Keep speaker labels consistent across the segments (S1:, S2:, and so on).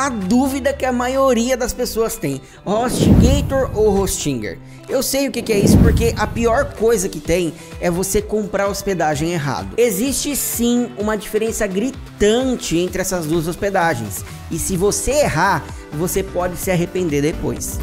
S1: A dúvida que a maioria das pessoas tem, HostGator ou Hostinger? Eu sei o que, que é isso porque a pior coisa que tem é você comprar hospedagem errado. Existe sim uma diferença gritante entre essas duas hospedagens. E se você errar, você pode se arrepender depois.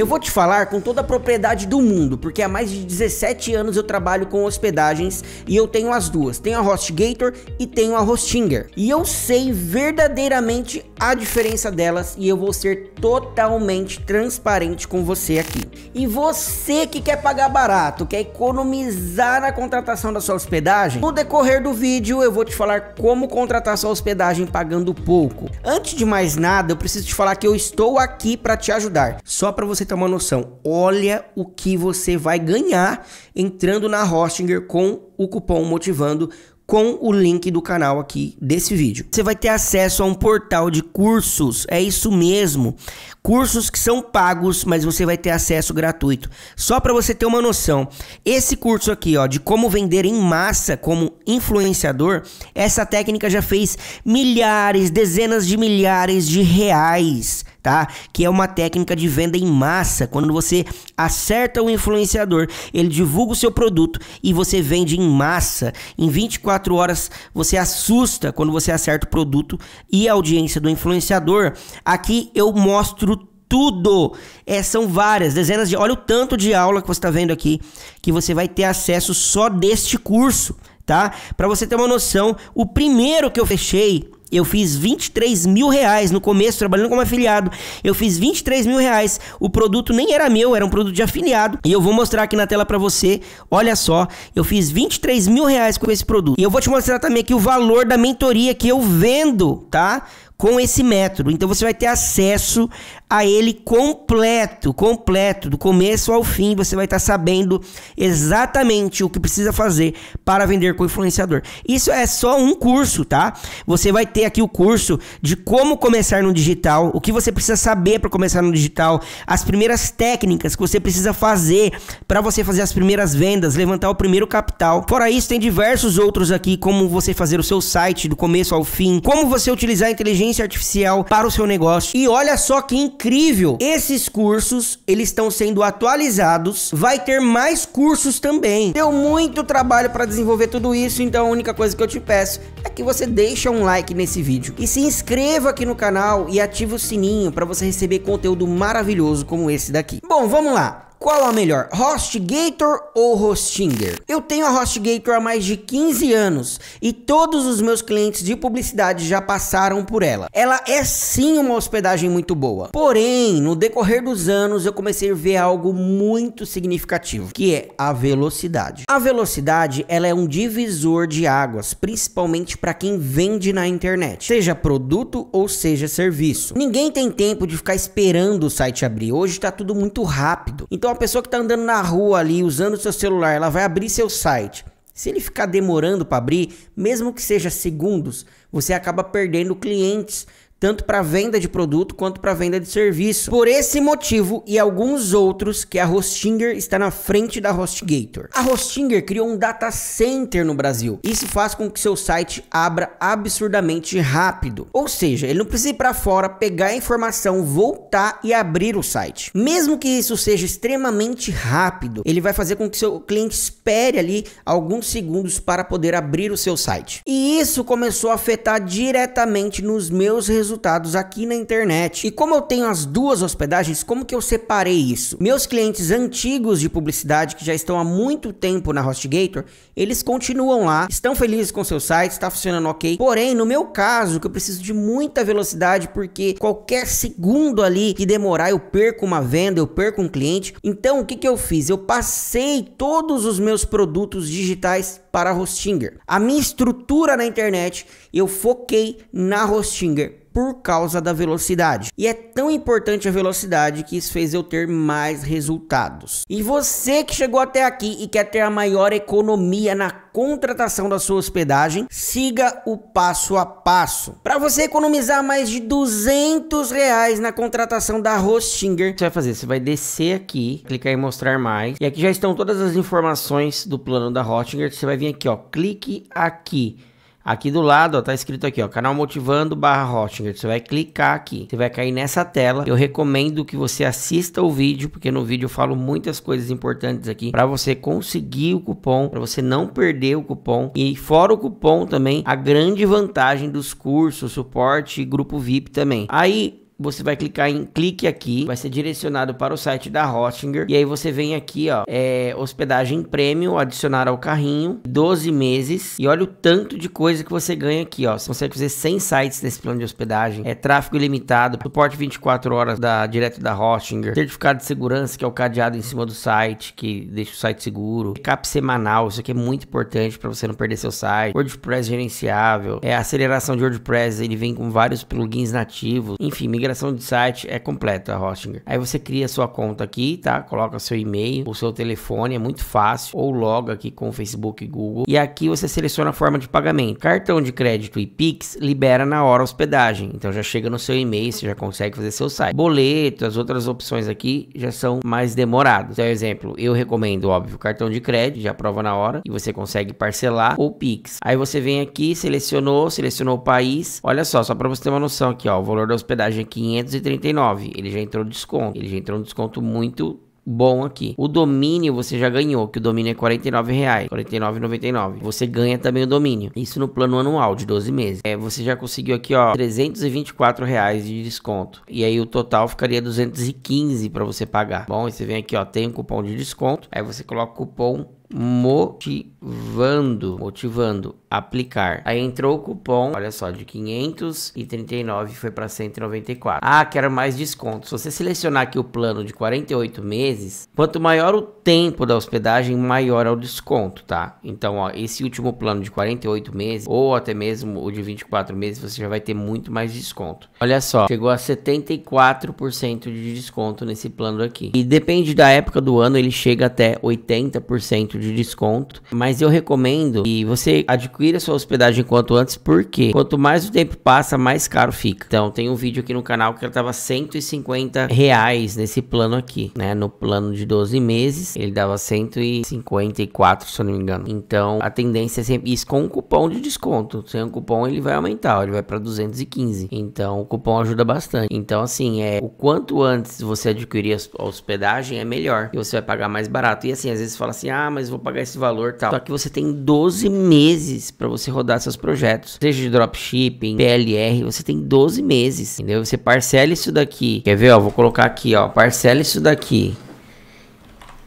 S1: Eu vou te falar com toda a propriedade do mundo, porque há mais de 17 anos eu trabalho com hospedagens e eu tenho as duas. Tenho a HostGator e tenho a Hostinger. E eu sei verdadeiramente a diferença delas e eu vou ser totalmente transparente com você aqui. E você que quer pagar barato, quer economizar na contratação da sua hospedagem, no decorrer do vídeo eu vou te falar como contratar sua hospedagem pagando pouco. Antes de mais nada, eu preciso te falar que eu estou aqui para te ajudar. Só para você ter uma noção, olha o que você vai ganhar entrando na Hostinger com o cupom motivando com o link do canal aqui desse vídeo. Você vai ter acesso a um portal de cursos, é isso mesmo. Cursos que são pagos, mas você vai ter acesso gratuito. Só para você ter uma noção, esse curso aqui, ó, de como vender em massa como influenciador, essa técnica já fez milhares, dezenas de milhares de reais tá? Que é uma técnica de venda em massa, quando você acerta o influenciador, ele divulga o seu produto e você vende em massa. Em 24 horas você assusta quando você acerta o produto e a audiência do influenciador. Aqui eu mostro tudo. É, são várias, dezenas de. Olha o tanto de aula que você está vendo aqui, que você vai ter acesso só deste curso, tá? Para você ter uma noção, o primeiro que eu fechei eu fiz 23 mil reais no começo, trabalhando como afiliado. Eu fiz 23 mil reais. O produto nem era meu, era um produto de afiliado. E eu vou mostrar aqui na tela para você. Olha só, eu fiz 23 mil reais com esse produto. E eu vou te mostrar também aqui o valor da mentoria que eu vendo, tá? com esse método. Então você vai ter acesso a ele completo, completo, do começo ao fim. Você vai estar sabendo exatamente o que precisa fazer para vender com influenciador. Isso é só um curso, tá? Você vai ter aqui o curso de como começar no digital, o que você precisa saber para começar no digital, as primeiras técnicas que você precisa fazer para você fazer as primeiras vendas, levantar o primeiro capital. Fora isso, tem diversos outros aqui, como você fazer o seu site do começo ao fim, como você utilizar a inteligência artificial para o seu negócio. E olha só que incrível! Esses cursos, eles estão sendo atualizados. Vai ter mais cursos também. Deu muito trabalho para desenvolver tudo isso, então a única coisa que eu te peço é que você deixe um like nesse vídeo e se inscreva aqui no canal e ative o sininho para você receber conteúdo maravilhoso como esse daqui. Bom, vamos lá. Qual a melhor, HostGator ou Hostinger? Eu tenho a HostGator há mais de 15 anos e todos os meus clientes de publicidade já passaram por ela. Ela é sim uma hospedagem muito boa. Porém, no decorrer dos anos eu comecei a ver algo muito significativo, que é a velocidade. A velocidade, ela é um divisor de águas, principalmente para quem vende na internet, seja produto ou seja serviço. Ninguém tem tempo de ficar esperando o site abrir. Hoje está tudo muito rápido. Então então a pessoa que está andando na rua ali usando o seu celular, ela vai abrir seu site. Se ele ficar demorando para abrir, mesmo que seja segundos, você acaba perdendo clientes tanto para venda de produto quanto para venda de serviço. Por esse motivo e alguns outros que a Hostinger está na frente da HostGator. A Hostinger criou um data center no Brasil. Isso faz com que seu site abra absurdamente rápido. Ou seja, ele não precisa ir para fora, pegar a informação, voltar e abrir o site. Mesmo que isso seja extremamente rápido, ele vai fazer com que seu cliente espere ali alguns segundos para poder abrir o seu site. E isso começou a afetar diretamente nos meus resultados resultados aqui na internet. E como eu tenho as duas hospedagens, como que eu separei isso? Meus clientes antigos de publicidade que já estão há muito tempo na HostGator, eles continuam lá, estão felizes com seu site, está funcionando ok. Porém, no meu caso, que eu preciso de muita velocidade porque qualquer segundo ali que demorar eu perco uma venda, eu perco um cliente. Então, o que que eu fiz? Eu passei todos os meus produtos digitais para a Hostinger. A minha estrutura na internet, eu foquei na Hostinger por causa da velocidade. E é tão importante a velocidade que isso fez eu ter mais resultados. E você que chegou até aqui e quer ter a maior economia na contratação da sua hospedagem, siga o passo a passo. Para você economizar mais de 200 reais na contratação da Hostinger, você vai fazer, você vai descer aqui, clicar em mostrar mais, e aqui já estão todas as informações do plano da Hostinger, você vai vir aqui ó, clique aqui Aqui do lado, ó, tá escrito aqui, ó, canal motivando barra. Você vai clicar aqui, você vai cair nessa tela. Eu recomendo que você assista o vídeo, porque no vídeo eu falo muitas coisas importantes aqui para você conseguir o cupom, para você não perder o cupom. E fora o cupom também, a grande vantagem dos cursos, suporte e grupo VIP também. Aí você vai clicar em clique aqui, vai ser direcionado para o site da Hostinger. E aí você vem aqui, ó, é, hospedagem premium, adicionar ao carrinho, 12 meses. E olha o tanto de coisa que você ganha aqui, ó. Você consegue fazer 100 sites nesse plano de hospedagem. É tráfego ilimitado, suporte 24 horas da, direto da Hostinger, certificado de segurança, que é o cadeado em cima do site, que deixa o site seguro. Cap semanal, isso aqui é muito importante para você não perder seu site. WordPress gerenciável, é aceleração de WordPress, ele vem com vários plugins nativos. Enfim, migração migração de site é completa, Hostinger. Aí você cria sua conta aqui, tá? Coloca seu e-mail, o seu telefone, é muito fácil. Ou loga aqui com o Facebook e Google. E aqui você seleciona a forma de pagamento. Cartão de crédito e Pix libera na hora hospedagem. Então já chega no seu e-mail, você já consegue fazer seu site. Boleto, as outras opções aqui já são mais demoradas. Então, exemplo, eu recomendo, óbvio, cartão de crédito, já prova na hora. E você consegue parcelar ou Pix. Aí você vem aqui, selecionou, selecionou o país. Olha só, só para você ter uma noção aqui, ó. O valor da hospedagem aqui 539. Ele já entrou desconto. Ele já entrou um desconto muito bom aqui. O domínio você já ganhou, que o domínio é 49 reais, 49,99. Você ganha também o domínio. Isso no plano anual de 12 meses. É, você já conseguiu aqui, ó, 324 reais de desconto. E aí o total ficaria 215 para você pagar. Bom, você vem aqui, ó, tem um cupom de desconto. Aí você coloca o cupom motivando, motivando, aplicar. Aí entrou o cupom, olha só, de 539 foi para 194. Ah, quero mais desconto. Se você selecionar aqui o plano de 48 meses, quanto maior o tempo da hospedagem, maior é o desconto, tá? Então, ó, esse último plano de 48 meses ou até mesmo o de 24 meses, você já vai ter muito mais desconto. Olha só, chegou a 74% de desconto nesse plano aqui. E depende da época do ano, ele chega até 80% de desconto. Mas eu recomendo que você adquira sua hospedagem quanto antes, porque quanto mais o tempo passa, mais caro fica. Então tem um vídeo aqui no canal que ele tava 150 reais nesse plano aqui, né? No plano de 12 meses, ele dava 154, se eu não me engano. Então a tendência é sempre isso com um cupom de desconto. Sem um cupom ele vai aumentar, ele vai para 215. Então o cupom ajuda bastante. Então assim, é o quanto antes você adquirir a hospedagem é melhor. E você vai pagar mais barato. E assim, às vezes fala assim: "Ah, mas vou pagar esse valor tal. Só que você tem 12 meses para você rodar seus projetos. Seja de dropshipping, PLR, você tem 12 meses, entendeu? Você parcela isso daqui. Quer ver, ó? Vou colocar aqui, ó. Parcela isso daqui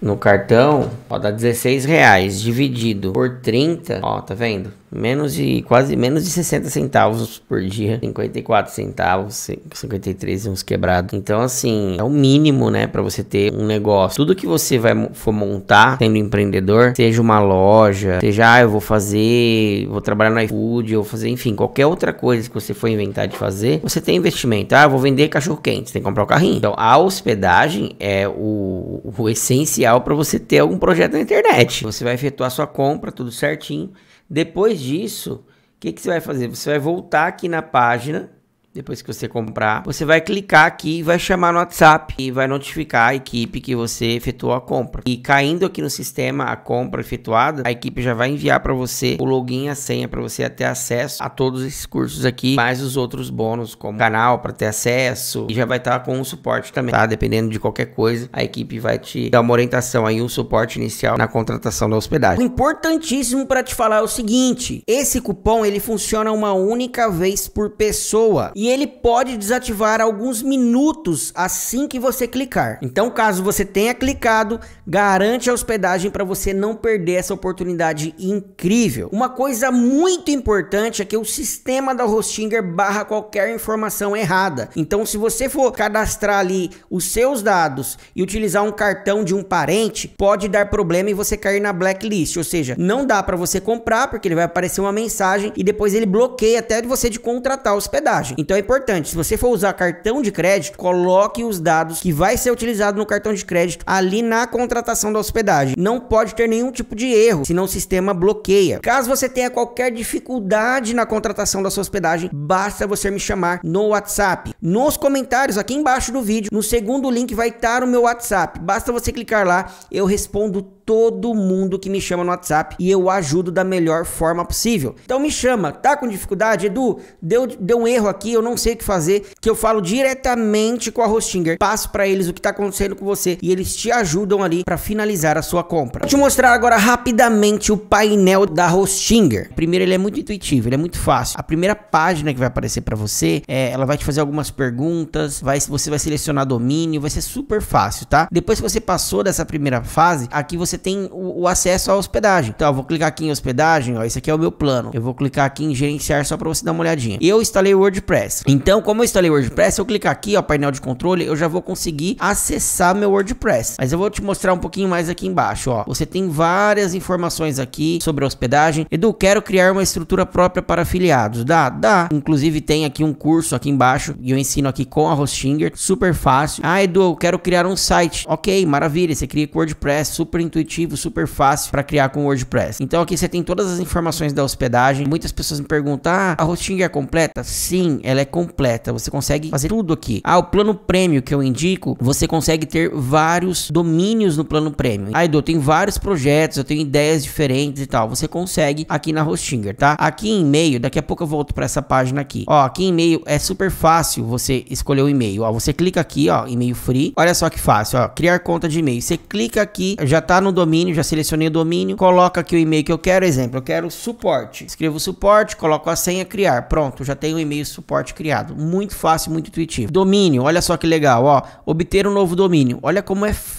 S1: no cartão, ó, dá 16 reais dividido por 30, ó, tá vendo? menos de quase menos de 60 centavos por dia, 54 centavos, 53 uns quebrados. Então assim, é o mínimo, né, para você ter um negócio. Tudo que você vai for montar sendo empreendedor, seja uma loja, seja ah, eu vou fazer, vou trabalhar no iFood, ou fazer, enfim, qualquer outra coisa que você for inventar de fazer, você tem investimento. Ah, eu vou vender cachorro quente, você tem que comprar o um carrinho. Então, a hospedagem é o, o essencial para você ter algum projeto na internet. Você vai efetuar sua compra tudo certinho depois disso, o que, que você vai fazer? Você vai voltar aqui na página depois que você comprar, você vai clicar aqui e vai chamar no WhatsApp e vai notificar a equipe que você efetuou a compra. E caindo aqui no sistema a compra efetuada, a equipe já vai enviar para você o login e a senha para você ter acesso a todos esses cursos aqui, mais os outros bônus como canal para ter acesso e já vai estar tá com um suporte também, tá? Dependendo de qualquer coisa, a equipe vai te dar uma orientação aí, um suporte inicial na contratação da hospedagem. O importantíssimo para te falar é o seguinte, esse cupom ele funciona uma única vez por pessoa. E e ele pode desativar alguns minutos assim que você clicar. Então, caso você tenha clicado, garante a hospedagem para você não perder essa oportunidade incrível. Uma coisa muito importante é que o sistema da Hostinger barra qualquer informação errada. Então, se você for cadastrar ali os seus dados e utilizar um cartão de um parente, pode dar problema e você cair na blacklist, ou seja, não dá para você comprar porque ele vai aparecer uma mensagem e depois ele bloqueia até de você de contratar a hospedagem. Então, Então é importante, se você for usar cartão de crédito, coloque os dados que vai ser utilizado no cartão de crédito ali na contratação da hospedagem. Não pode ter nenhum tipo de erro, senão o sistema bloqueia. Caso você tenha qualquer dificuldade na contratação da sua hospedagem, basta você me chamar no WhatsApp. Nos comentários aqui embaixo do vídeo, no segundo link vai estar o meu WhatsApp. Basta você clicar lá, eu respondo todo mundo que me chama no WhatsApp e eu ajudo da melhor forma possível. Então me chama, tá com dificuldade? Edu, deu, deu um erro aqui, eu não sei o que fazer, que eu falo diretamente com a Hostinger, passo para eles o que tá acontecendo com você e eles te ajudam ali para finalizar a sua compra. Vou te mostrar agora rapidamente o painel da Hostinger. Primeiro, ele é muito intuitivo, ele é muito fácil. A primeira página que vai aparecer para você, é, ela vai te fazer algumas perguntas, vai, você vai selecionar domínio, vai ser super fácil, tá? Depois que você passou dessa primeira fase, aqui você você tem o, o acesso à hospedagem. Então, eu vou clicar aqui em hospedagem, ó, esse aqui é o meu plano. Eu vou clicar aqui em gerenciar só para você dar uma olhadinha. Eu instalei o WordPress. Então, como eu instalei o WordPress, se eu clicar aqui, ó, painel de controle, eu já vou conseguir acessar meu WordPress. Mas eu vou te mostrar um pouquinho mais aqui embaixo, ó. Você tem várias informações aqui sobre a hospedagem. Edu, quero criar uma estrutura própria para afiliados. Dá? Dá. Inclusive tem aqui um curso aqui embaixo e eu ensino aqui com a Hostinger, super fácil. Ah, Edu, eu quero criar um site. Ok, maravilha. Você cria com WordPress, super intuitivo intuitivo, super fácil para criar com WordPress. Então aqui você tem todas as informações da hospedagem. Muitas pessoas me perguntam: "Ah, a hosting é completa?" Sim, ela é completa. Você consegue fazer tudo aqui. Ah, o plano prêmio que eu indico, você consegue ter vários domínios no plano prêmio. Ah, Edu, eu tenho vários projetos, eu tenho ideias diferentes e tal. Você consegue aqui na Hostinger, tá? Aqui em e-mail, daqui a pouco eu volto para essa página aqui. Ó, aqui em e-mail é super fácil você escolher o e-mail. Ó, você clica aqui, ó, e-mail free. Olha só que fácil, ó, criar conta de e-mail. Você clica aqui, já tá no domínio, já selecionei o domínio, coloca aqui o e-mail que eu quero, exemplo, eu quero suporte. Escrevo suporte, coloco a senha, criar. Pronto, já tenho o e-mail suporte criado. Muito fácil, muito intuitivo. Domínio, olha só que legal, ó, obter um novo domínio. Olha como é fácil,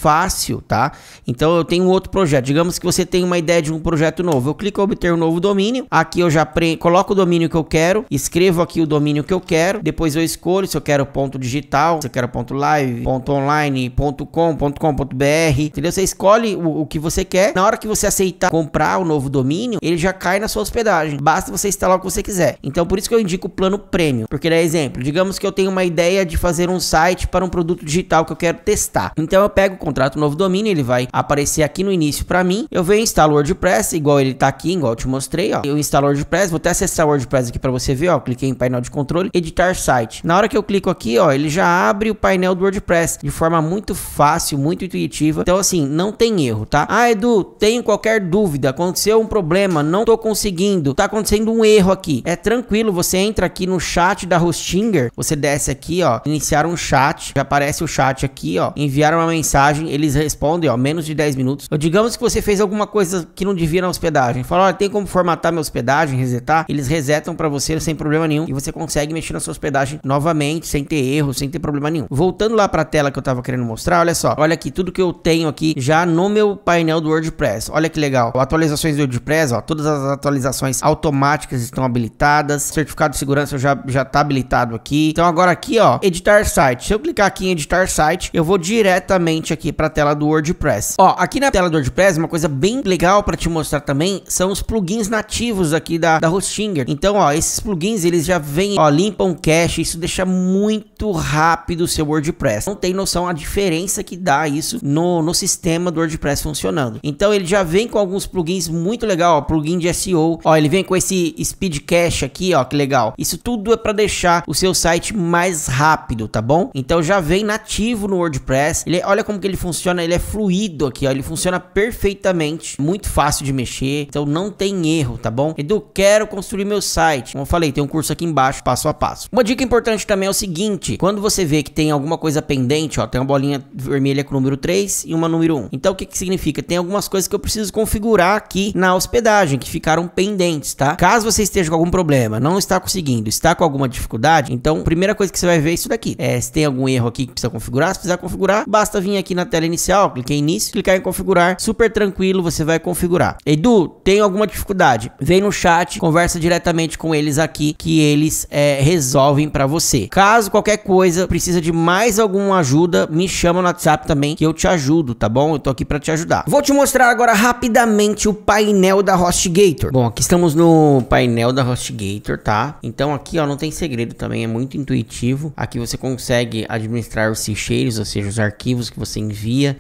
S1: tá? Então eu tenho outro projeto. Digamos que você tem uma ideia de um projeto novo. Eu clico em obter um novo domínio. Aqui eu já pre... coloco o domínio que eu quero, escrevo aqui o domínio que eu quero, depois eu escolho se eu quero ponto digital, se eu quero ponto live, ponto online, ponto com, ponto com, ponto br, entendeu? Você escolhe o, o que você quer. Na hora que você aceitar comprar o novo domínio, ele já cai na sua hospedagem. Basta você instalar o que você quiser. Então, por isso que eu indico o plano premium. Porque, dá exemplo, digamos que eu tenho uma ideia de fazer um site para um produto digital que eu quero testar. Então, eu pego o contrato novo domínio, ele vai aparecer aqui no início para mim. Eu venho instalo o WordPress, igual ele tá aqui, igual eu te mostrei, ó. Eu instalo o WordPress, vou até acessar o WordPress aqui para você ver, ó. Cliquei em painel de controle, editar site. Na hora que eu clico aqui, ó, ele já abre o painel do WordPress de forma muito fácil, muito intuitiva. Então, assim, não tem erro, tá? Ah, Edu, tenho qualquer dúvida, aconteceu um problema, não tô conseguindo, tá acontecendo um erro aqui. É tranquilo, você entra aqui no chat da Hostinger, você desce aqui, ó, iniciar um chat, já aparece o chat aqui, ó, enviar uma mensagem, eles respondem, ó, menos de 10 minutos. Ou digamos que você fez alguma coisa que não devia na hospedagem, fala, olha, tem como formatar minha hospedagem, resetar? Eles resetam para você sem problema nenhum e você consegue mexer na sua hospedagem novamente, sem ter erro, sem ter problema nenhum. Voltando lá para a tela que eu tava querendo mostrar, olha só, olha aqui tudo que eu tenho aqui já no meu painel do WordPress. Olha que legal. Atualizações do WordPress, ó, todas as atualizações automáticas estão habilitadas. Certificado de segurança já já tá habilitado aqui. Então agora aqui, ó, editar site. Se eu clicar aqui em editar site, eu vou diretamente aqui para a tela do WordPress. Ó, aqui na tela do WordPress, uma coisa bem legal para te mostrar também são os plugins nativos aqui da, da Hostinger. Então, ó, esses plugins eles já vêm, ó, limpam cache, isso deixa muito rápido o seu WordPress. Não tem noção a diferença que dá isso no, no sistema do WordPress funcionando. Então ele já vem com alguns plugins muito legal, ó, plugin de SEO. Ó, ele vem com esse Speed Cache aqui, ó, que legal. Isso tudo é para deixar o seu site mais rápido, tá bom? Então já vem nativo no WordPress. Ele, olha como que ele funciona, ele é fluido aqui, ó, ele funciona perfeitamente, muito fácil de mexer, então não tem erro, tá bom? Edu, quero construir meu site. Como eu falei, tem um curso aqui embaixo, passo a passo. Uma dica importante também é o seguinte, quando você vê que tem alguma coisa pendente, ó, tem uma bolinha vermelha com o número 3 e uma número 1. Então o que que significa? Tem algumas coisas que eu preciso configurar aqui na hospedagem, que ficaram pendentes, tá? Caso você esteja com algum problema, não está conseguindo, está com alguma dificuldade, então primeira coisa que você vai ver é isso daqui. É, se tem algum erro aqui que precisa configurar, se precisar configurar, basta vir aqui na tela inicial, cliquei em início, clicar em configurar, super tranquilo, você vai configurar. Edu, tem alguma dificuldade? Vem no chat, conversa diretamente com eles aqui, que eles é, resolvem para você. Caso qualquer coisa precisa de mais alguma ajuda, me chama no WhatsApp também, que eu te ajudo, tá bom? Eu tô aqui para te ajudar. Vou te mostrar agora rapidamente o painel da HostGator. Bom, aqui estamos no painel da HostGator, tá? Então aqui, ó, não tem segredo também, é muito intuitivo. Aqui você consegue administrar os ficheiros, ou seja, os arquivos que você.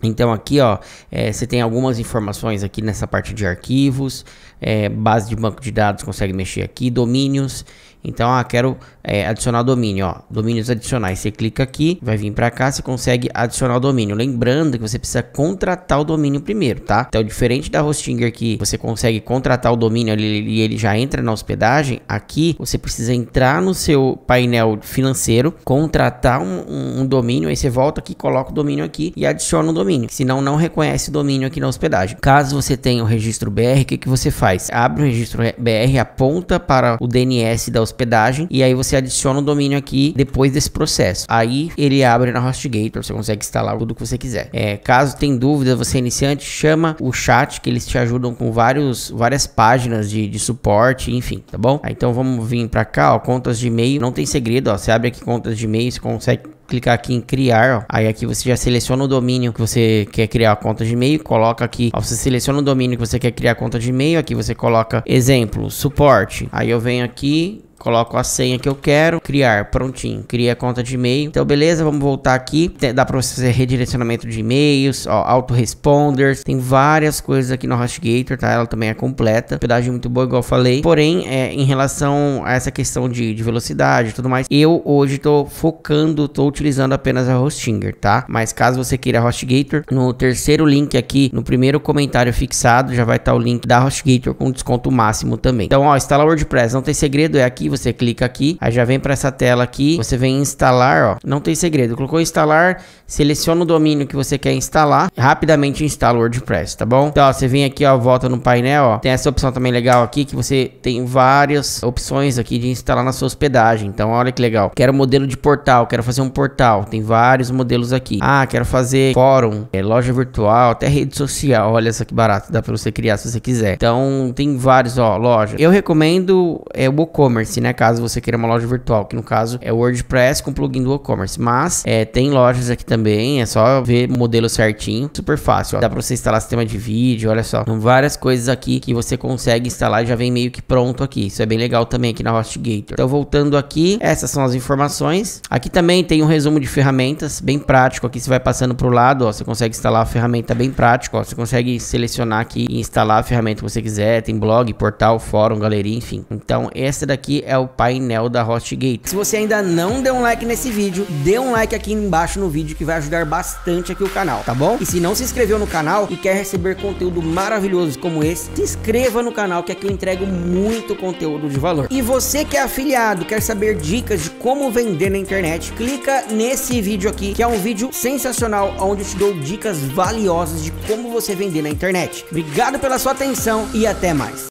S1: Então aqui, ó, é, você tem algumas informações aqui nessa parte de arquivos, é, base de banco de dados, consegue mexer aqui, domínios. Então, ah, quero é, adicionar domínio, ó, domínios adicionais. Você clica aqui, vai vir para cá, você consegue adicionar o domínio. Lembrando que você precisa contratar o domínio primeiro, tá? Então, diferente da Hostinger que você consegue contratar o domínio e ele já entra na hospedagem, aqui você precisa entrar no seu painel financeiro, contratar um, um, um domínio, aí você volta aqui, coloca o domínio aqui e adiciona o domínio, senão não reconhece o domínio aqui na hospedagem. Caso você tenha o registro BR, o que, que você faz? Abre o registro BR, aponta para o DNS da hospedagem e aí você adiciona o domínio aqui depois desse processo. Aí ele abre na HostGator, você consegue instalar tudo que você quiser. É, caso tenha dúvida, você é iniciante, chama o chat que eles te ajudam com vários, várias páginas de, de suporte, enfim, tá bom? Aí, então vamos vir para cá, ó, contas de e-mail, não tem segredo, ó, você abre aqui contas de e-mail, você consegue clicar aqui em criar, ó. Aí aqui você já seleciona o domínio que você quer criar a conta de e-mail, coloca aqui, ó, você seleciona o domínio que você quer criar a conta de e-mail, aqui você coloca exemplo, suporte. Aí eu venho aqui, coloco a senha que eu quero, criar, prontinho, cria a conta de e-mail. Então, beleza, vamos voltar aqui. Dá para você fazer redirecionamento de e-mails, ó, autoresponders, tem várias coisas aqui no HostGator, tá? Ela também é completa, pedágio muito boa, igual eu falei. Porém, é, em relação a essa questão de, de velocidade e tudo mais, eu hoje tô focando, tô utilizando apenas a Hostinger, tá? Mas caso você queira a HostGator, no terceiro link aqui, no primeiro comentário fixado, já vai estar tá o link da HostGator com desconto máximo também. Então, ó, instala WordPress, não tem segredo, é aqui você clica aqui, aí já vem para essa tela aqui, você vem instalar, ó, não tem segredo, colocou instalar, seleciona o domínio que você quer instalar, rapidamente instala o WordPress, tá bom? Então, ó, você vem aqui, ó, volta no painel, ó, tem essa opção também legal aqui, que você tem várias opções aqui de instalar na sua hospedagem, então olha que legal, quero modelo de portal, quero fazer um portal, tem vários modelos aqui, ah, quero fazer fórum, é, loja virtual, até rede social, olha essa que barato, dá para você criar se você quiser, então tem vários, ó, loja, eu recomendo é, o WooCommerce, né, caso você queira uma loja virtual, que no caso é o WordPress com plugin do WooCommerce. Mas é, tem lojas aqui também, é só ver o modelo certinho, super fácil. Ó. Dá para você instalar sistema de vídeo, olha só. São várias coisas aqui que você consegue instalar e já vem meio que pronto aqui. Isso é bem legal também aqui na HostGator. Então voltando aqui, essas são as informações. Aqui também tem um resumo de ferramentas, bem prático. Aqui você vai passando pro lado, ó, você consegue instalar a ferramenta bem prático, ó. Você consegue selecionar aqui e instalar a ferramenta que você quiser. Tem blog, portal, fórum, galeria, enfim. Então essa daqui é o o painel da HostGate. Se você ainda não deu um like nesse vídeo, dê um like aqui embaixo no vídeo que vai ajudar bastante aqui o canal, tá bom? E se não se inscreveu no canal e quer receber conteúdo maravilhoso como esse, se inscreva no canal que aqui eu entrego muito conteúdo de valor. E você que é afiliado, quer saber dicas de como vender na internet, clica nesse vídeo aqui, que é um vídeo sensacional, onde eu te dou dicas valiosas de como você vender na internet. Obrigado pela sua atenção e até mais.